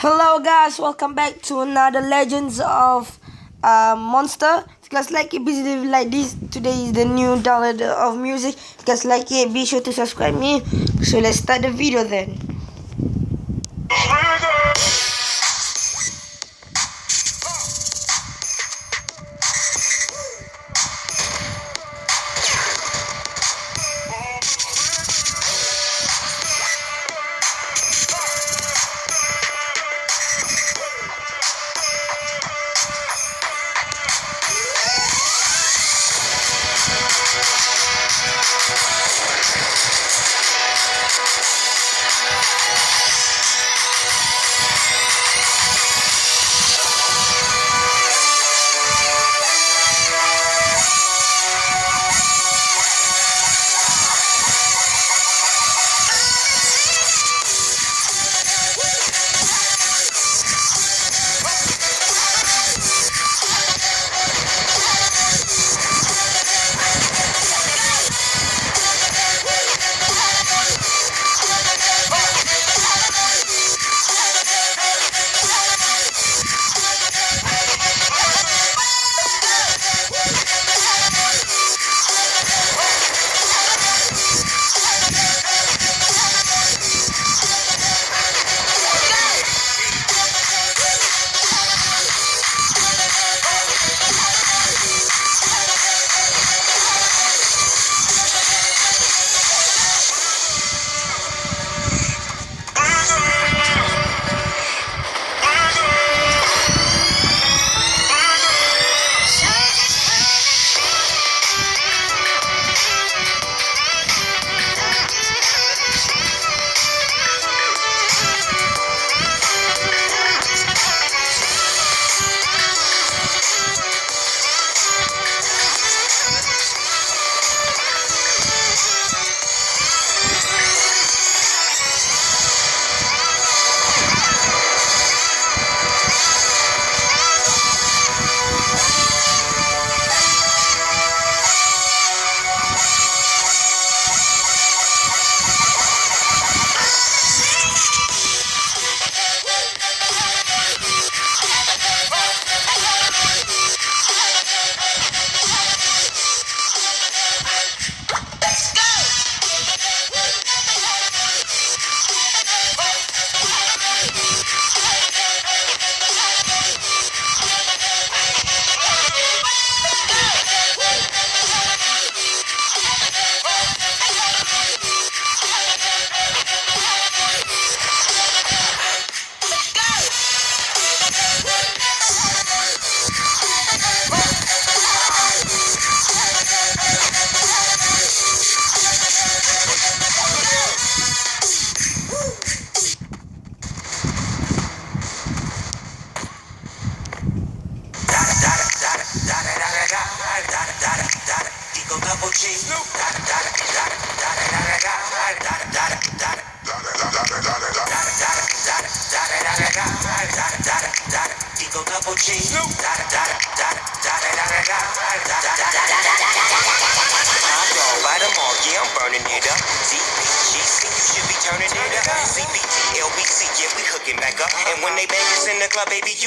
Hello guys, welcome back to another Legends of uh, Monster. If you guys like it, leave like this. Today is the new download of music. If you guys like it, be sure to subscribe me. So let's start the video then.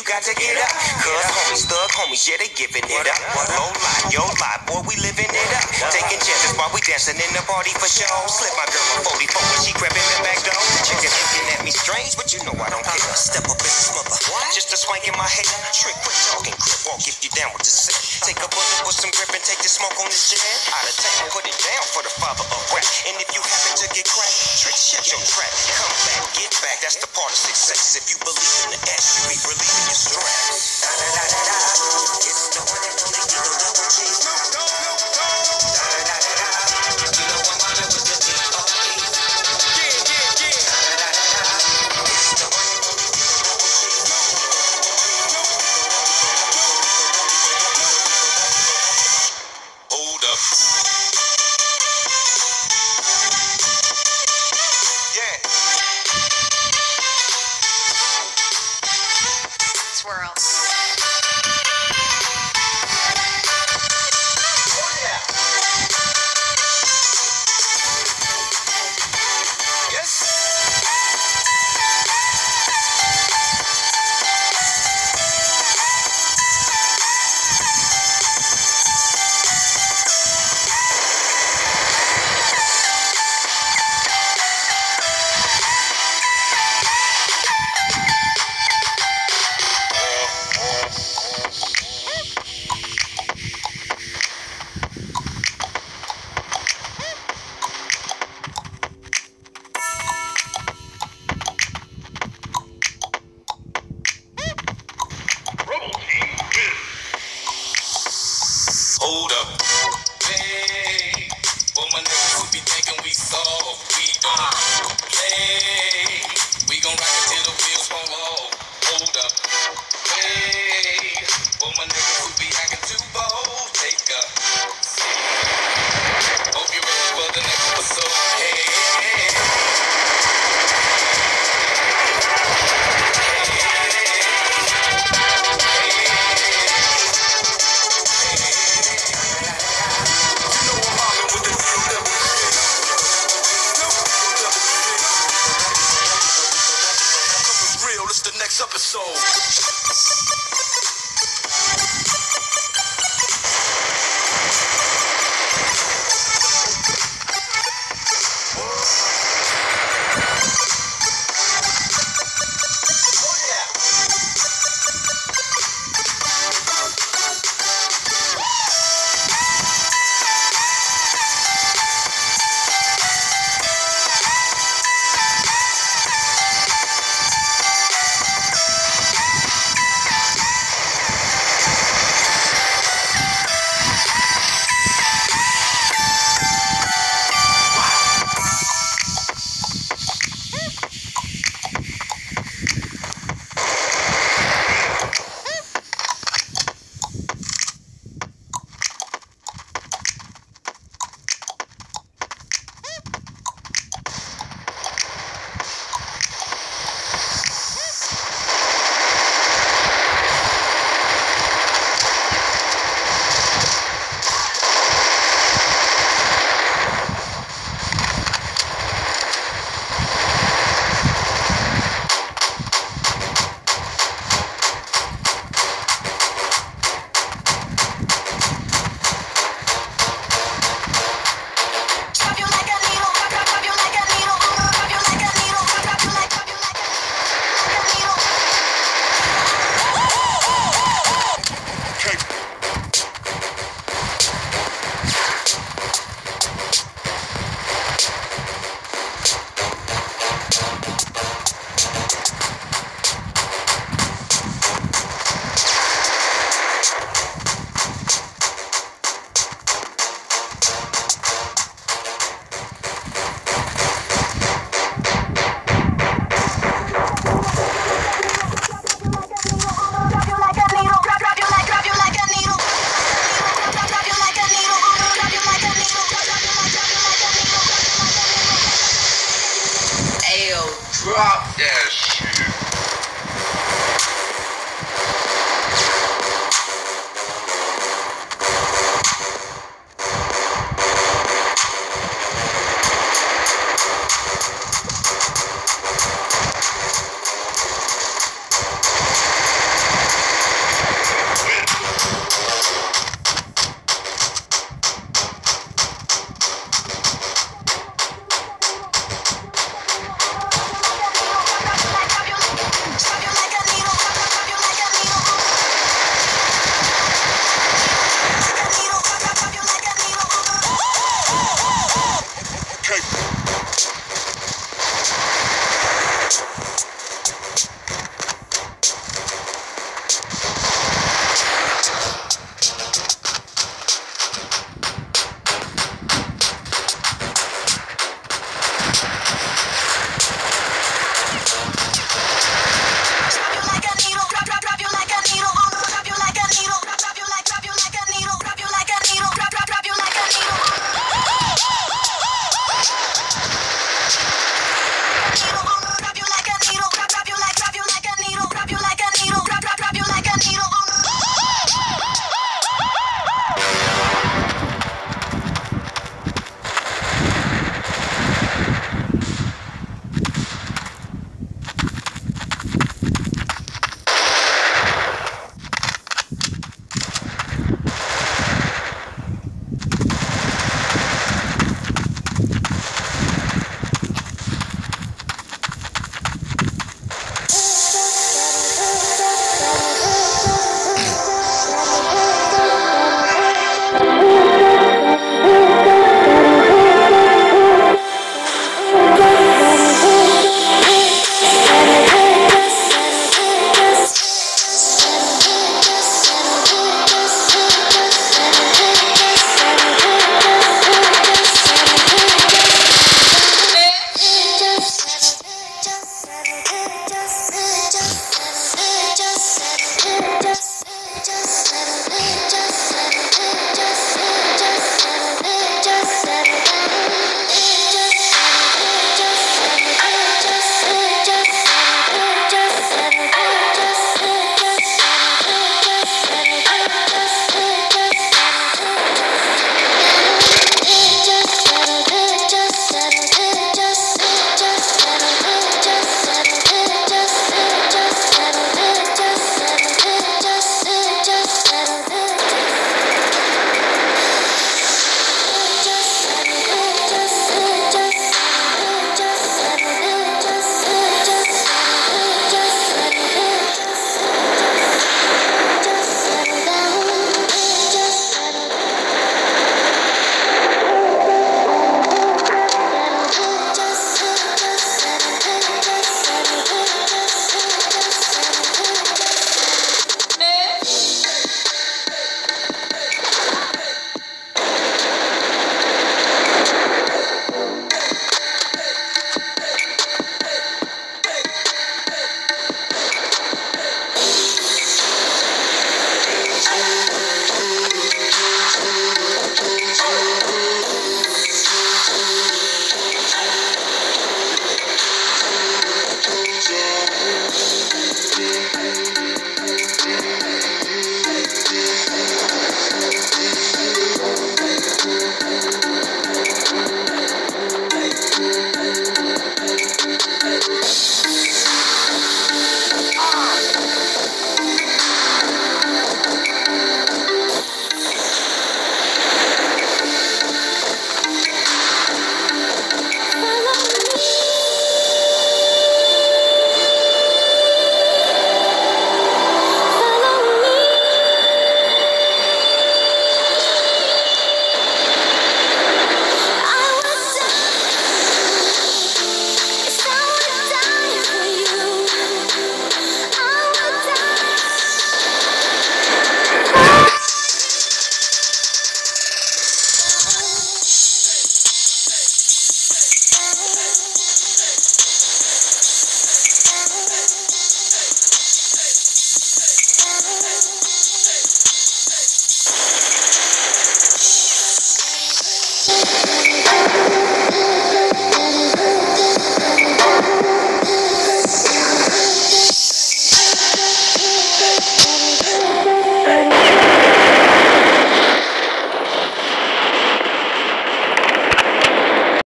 Got to get up. Cuz homies, thug homies, yeah, they giving it up. Low lie, yo lie, boy, we living it up. Taking chances while we dancing in the party for show. Slip my girl a 44 when she grabbing the back door. Chicken looking at me strange, but you know I don't care. Step up in this mother, just a swank in my head. Trick, quit talking, grip, walk if you down with the set. Take a bullet with some grip and take the smoke on this jet. Out of town, put it down for the father of rap. And if you happen to get cracked, trick, shut your trap. Come back, get back, that's the part of success. If you believe in the S, you be relieving your stress.